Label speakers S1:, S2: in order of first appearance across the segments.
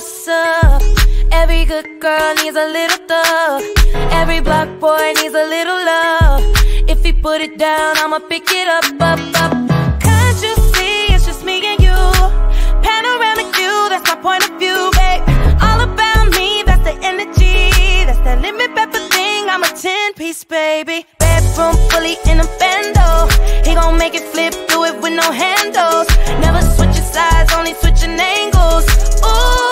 S1: what's up. Every good girl needs a little thug. Every black boy needs a little love. If he put it down, I'ma pick it up, up, up. Can't you see it's just me and you? Panoramic view, that's my point of view, babe. All about me, that's the energy. That's the limit pepper thing. I'm a 10 piece, baby. Bedroom fully in a fendo. He gon' make it flip, do it with no handles. Never switching sides, only switching angles. Ooh.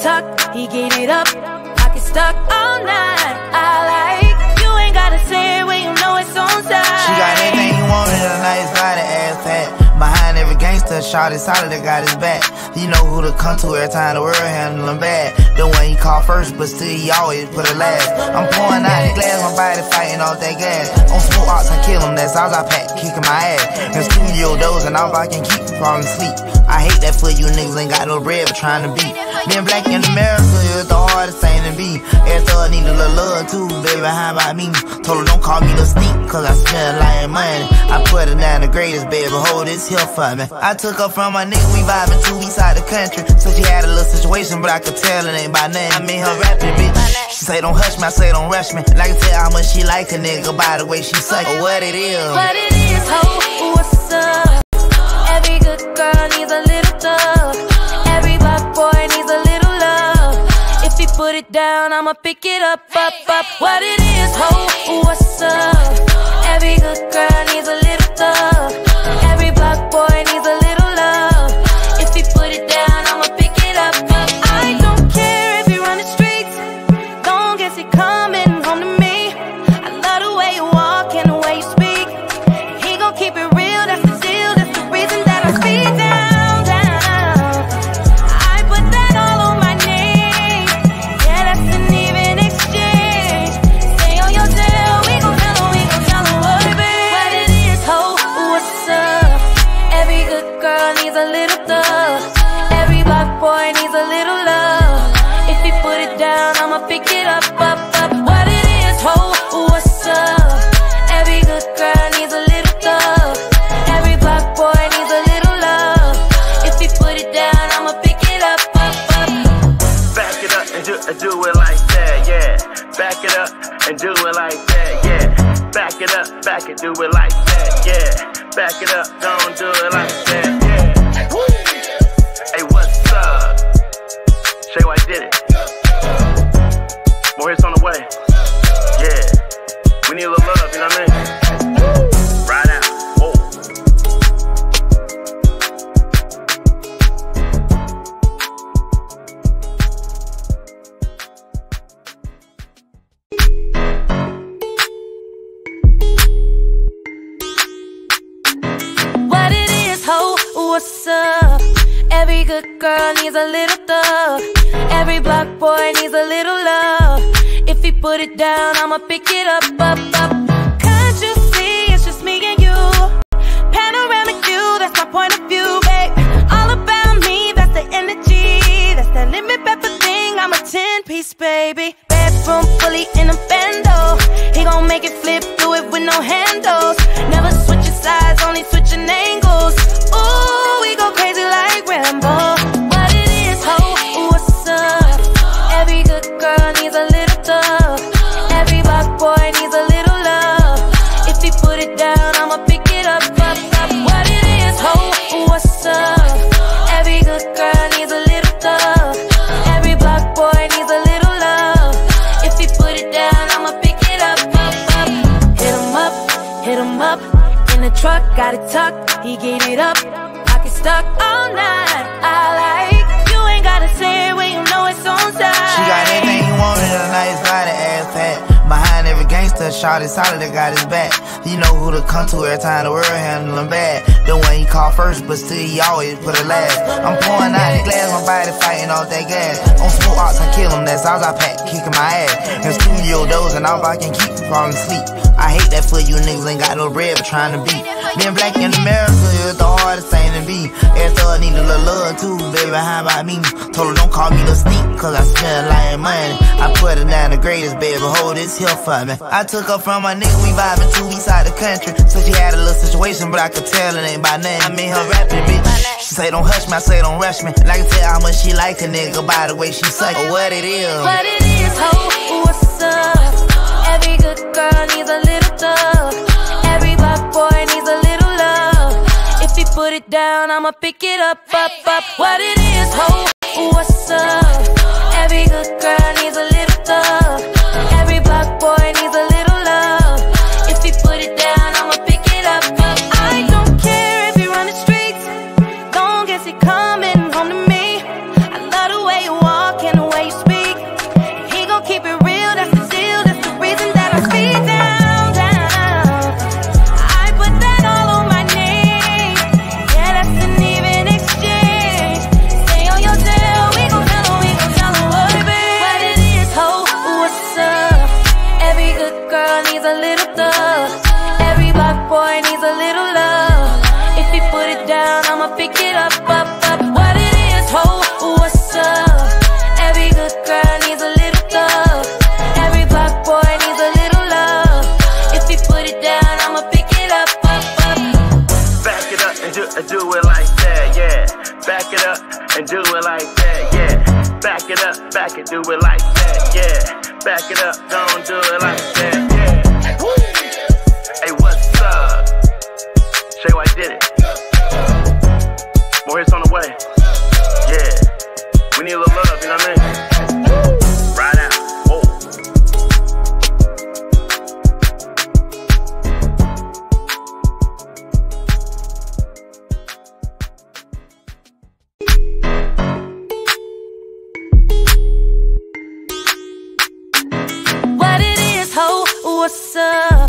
S1: tuck, he gave it up. Pocket stuck all night.
S2: shot is solid, I got his back. He know who to come to every time the world handle him bad. The one he called first, but still he always put it last. I'm pouring out the glass, my body fighting off that gas. On small ops, I kill him, that's all I pack, kicking my ass. In studio doors, and all I can keep from sleep. I hate that for you niggas ain't got no bread, but trying to beat. Being black in America is the hardest thing to be. Every thug need a little love too, baby, how about me? Told her don't call me the sneak cause I smell like money. I put her down the greatest, baby, hold this here for me. I took her from my nigga, we vibing two weeks the country. So she had a little situation, but I could tell it ain't by name. I mean, her rapping, bitch. She say don't hush me, I say don't rush me. And I can tell how much she like a nigga by the way she suck. Or what it is. What it is, ho,
S1: what's up? Every good girl needs a little thug. Every black boy needs a little love. If he put it down, I'ma pick it up, up, up. What it is, ho, what's up? what's up. Every good girl needs a little thug. Every black boy needs a little love. If he put it down, I'ma pick it up, up, up. Can't you see it's just me and you? Panoramic view, that's my point of view, babe. All about me, that's the energy. That's the limit, pepper thing. I'm a 10 piece, baby. Bedroom fully in a fender He gon' make it flip, do it with no handles. Never switch sides, only switching angles. Ooh, we go crazy like Rambo. What it is, ho? What's up? Every good girl needs a little touch. Got it tucked, he get it up. I stuck all night. I like you ain't gotta say it when you
S2: know it's on time. She got everything you want in a nice body, ass hat. Behind every gangster, shot is solid, I got his back. You know who to come to every time the world handling bad. The one he called first, but still he always put a last. I'm pouring out the glass, my body fighting off that gas. On smoke ops, I kill him, that's all I pack, kicking my ass. In studio doors, and I can keep from falling asleep. I hate that for you niggas ain't got no red but trying to be. Being black in America is the hardest thing to be. Every thug need a little love too, baby. How about me? Told her don't call me no sneak, cause I smell like money. I put her down the greatest, baby. Hold this hill for me. I took her from my nigga, we vibing two weeks out the country. So she had a little situation, but I could tell it ain't by name. I mean her rapping, bitch. She say don't hush me, I say don't rush me. And I can tell how much she like a nigga by the way she suck. Or what it is. What it
S1: is. put it down, I'ma pick it up, up, up. What it is, ho? What's up?
S2: do it like that, yeah. Back it up, don't do
S1: what's up.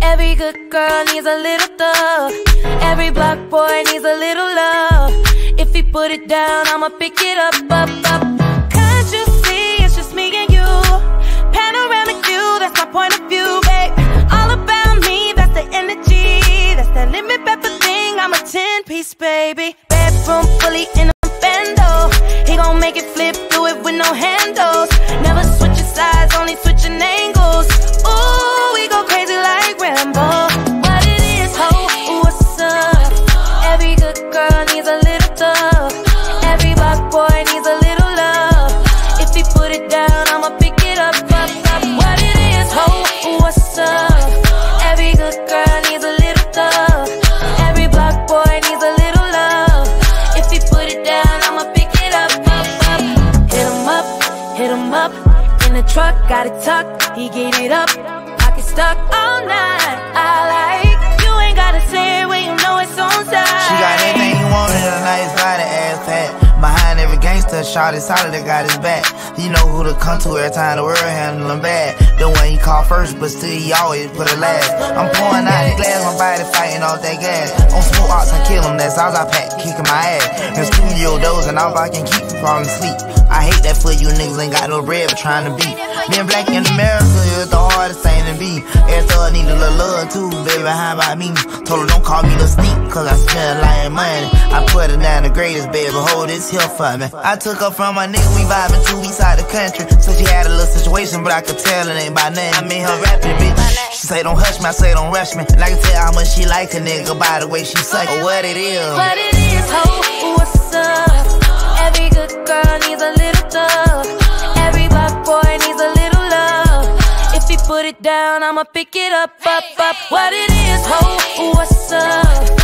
S1: Every good girl needs a little thug. Every black boy needs a little love. If he put it down, I'ma pick it up, up, up. Can't you see it's just me and you? Panoramic view, that's my point of view, babe. All about me, that's the energy. That's the limit, pepper thing. I'm a 10 piece, baby. Bedroom fully in a bando. He gon' make it flip, do it with no handles.
S2: Charlie solid that got his back. He know who to come to every time the world handle him bad. The one he called first, but still he always put a last. I'm pouring out the glass, my body fighting off that gas. On small ops, I kill him, that's all I pack, kicking my ass. In studio doors, off, I can keep from falling asleep. I hate that for you niggas ain't got no bread for trying to be. Being black in America is the hardest thing to be. Every thug need a little love too, baby, how about me? Told her don't call me the sneak, cause I lot of money. I put her down the greatest, baby, hold this here for me. I took her from my nigga, we vibing two weeks out the country. So she had a little situation, but I could tell it ain't by name. I mean her rapping, bitch. She say don't hush me, I say don't rush me. And I can tell how much she like a nigga by the way she suck. Or what it is. What it is, ho,
S1: what's up? Every good girl needs a little love. Every bad boy needs a little love. If he put it down, I'ma pick it up, up, up. What it is, ho, what's up?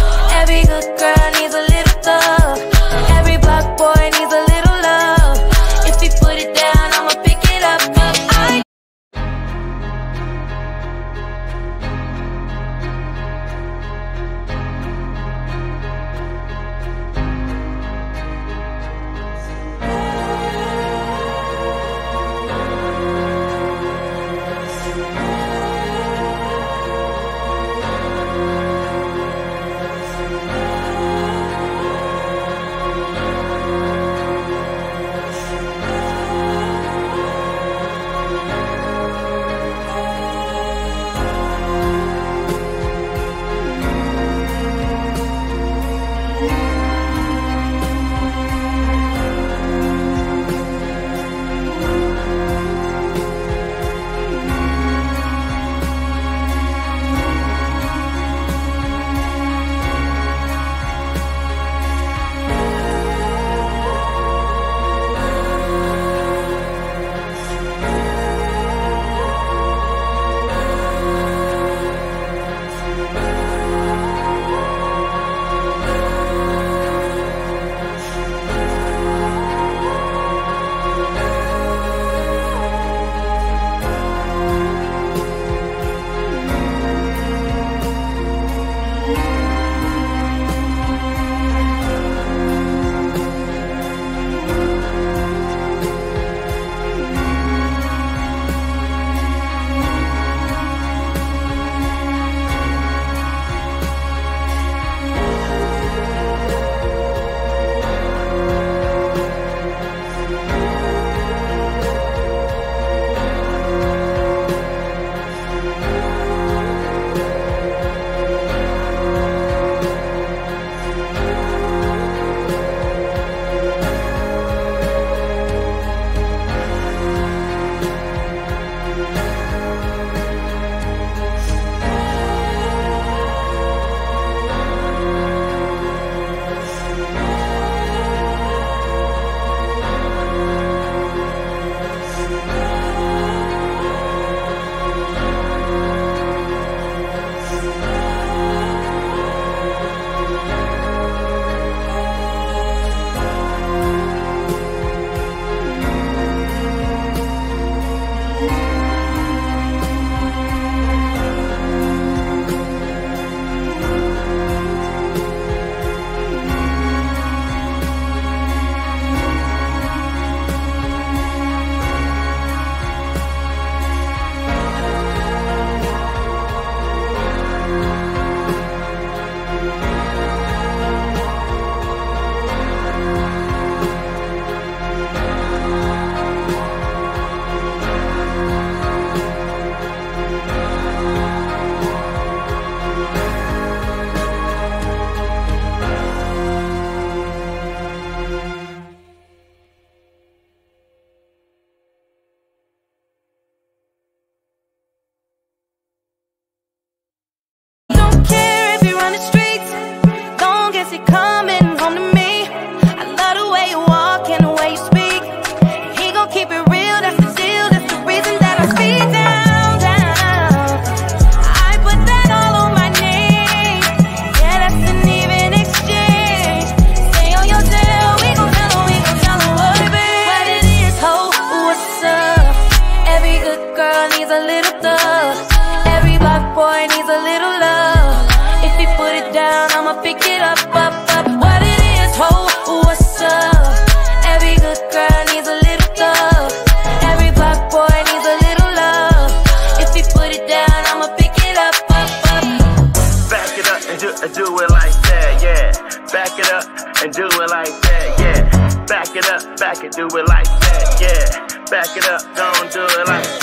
S2: and do it like that, yeah. Back it up, back it, do it like that, yeah. Back it up, don't do it like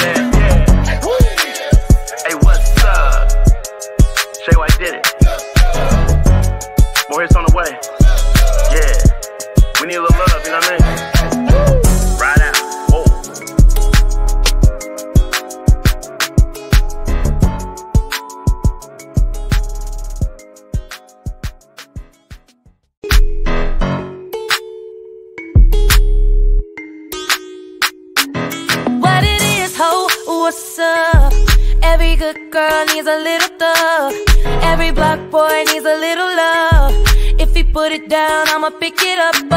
S1: I'ma pick it up.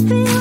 S1: everything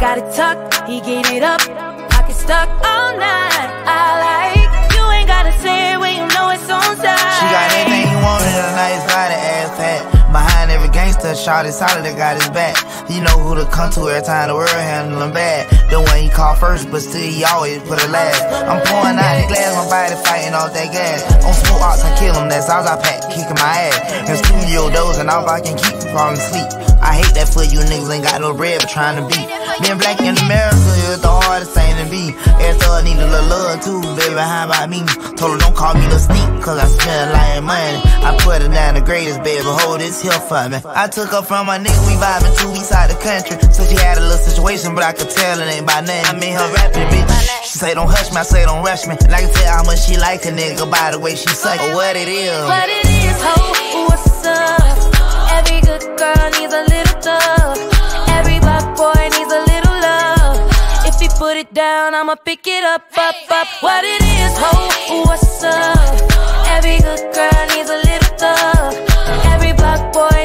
S1: Got it tucked, he get it up. Pocket stuck all night. I like you ain't gotta say it when you know it's on time. She got
S2: everything you want in a nice body, ass fat. Behind every gangster, shot is solid, I got his back. You know who to come to every time the world handle him bad. The one he called first, but still he always put it last. I'm pouring out the glass, my body fighting off that gas. On smoke ops, I kill him, that's all I pack, kicking my ass. In studio dozing off, I can keep from falling asleep. I hate that for you niggas ain't got no bread for trying to be. Being black in America is the hardest thing to be. Every thug need a little love too, baby. How about me? Told her don't call me no sneak, cause I spend like money. I put her down the greatest, baby. Hold this hill for me. I took her from my nigga, we vibing two weeks out the country. So she had a little situation, but I could tell it ain't by name. I mean her rapping, bitch. She say don't hush me, I say don't rush me. And I can tell how much she like a nigga by the way she suck. Or what it is. What it
S1: is, ho. put it down, I'ma pick it up, up, up. What it is, ho, what's up? Every good girl needs a little thug. Every black boy